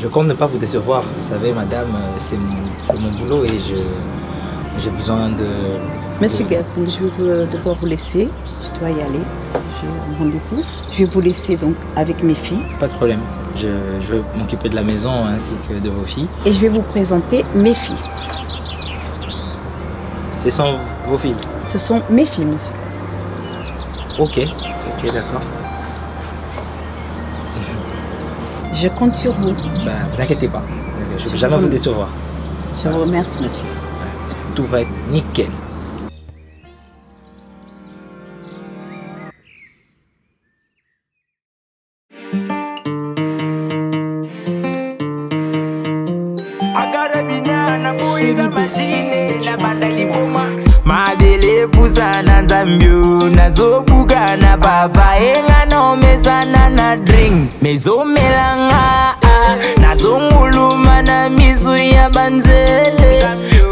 je compte ne pas vous décevoir. Vous savez, madame, euh, c'est mon, boulot et je, j'ai besoin de. Monsieur de- Gaston, je vais devoir vous laisser. Je dois y aller. J'ai un rendez-vous. Je vais vous laisser donc avec mes filles Pas de problème. Je, je vais m'occuper de la maison ainsi que de vos filles. et je vais vous présenter mes filles. Ce sont vos filles. Ce sont mes filles, monsieur. Ok. Ok, d'accord. Je compte sur vous. Bah, vous inquiétez pas. Je ne vais jamais vous décevoir. Je vous remercie, monsieur. Tout va être nickel. cambio nazobugana baba yenga nomezana na drink. Mezomelanga ah, nazonguluma na misu ya banzele.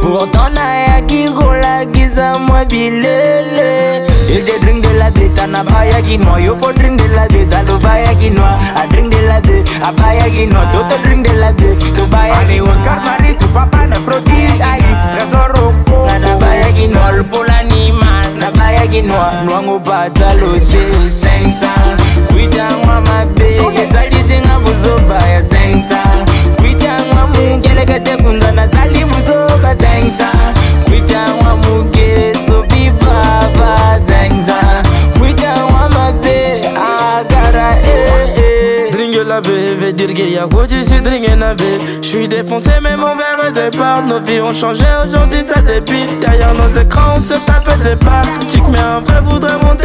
Pourtant nayaki kolakisa mwa bilele. Eje drink de la beta nabayaki noa yo po drink de la beta tobayaki noa adrink de la be abayaki noa toto drink de la be bàjá lóde. Quoi d'ici, dringue la baie. J'suis défoncé, mais mon verre départ. Nos vies ont changé, aujourd'hui ça dépite. Derrière nos écrans, on se tape des barres. Chic, mais un vrai voudrait monter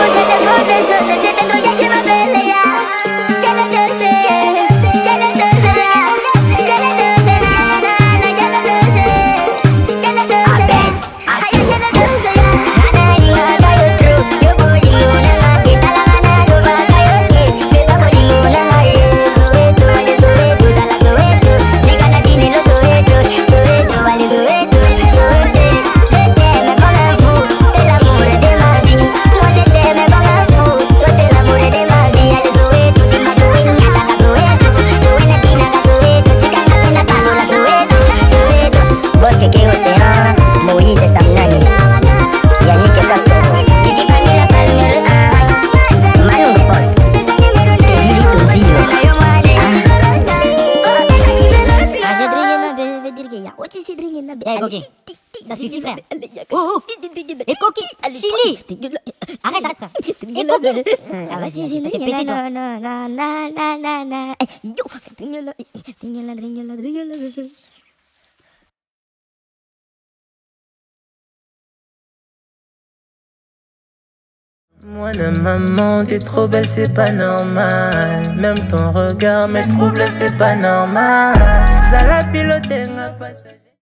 Como que te pones? ¿Dónde se te ça suffit, frère. Oh, oh. Et Coquille, Chili. Arrête, arrête, frère. Ah, vas-y, vas-y, t'es pété, toi. Moi, maman, t'es trop belle, c'est pas normal. Même ton regard me trouble, c'est pas normal. Ça la pilote.